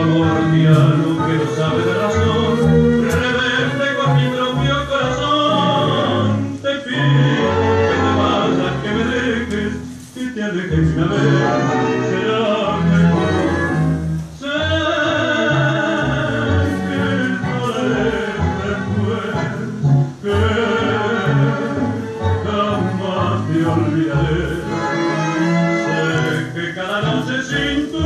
amor diálogo que no sabe de razón, rebelde con mi propio corazón. Te pido que te vayas, que me dejes, que te alejes una vez. Olvidaré. Sé que cada noche sin tu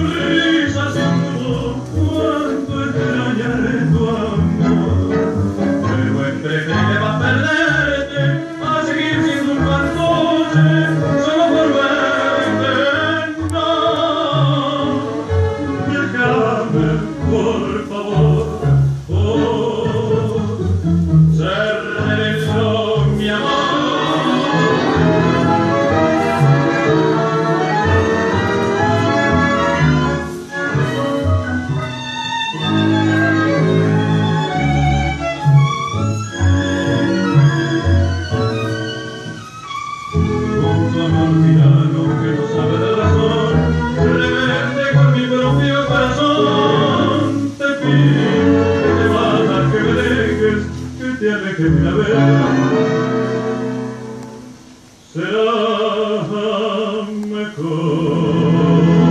amor mi que no sabe la razón, que con mi propio corazón, te pido que te vayas, que me dejes, que el tiempo que me será mejor.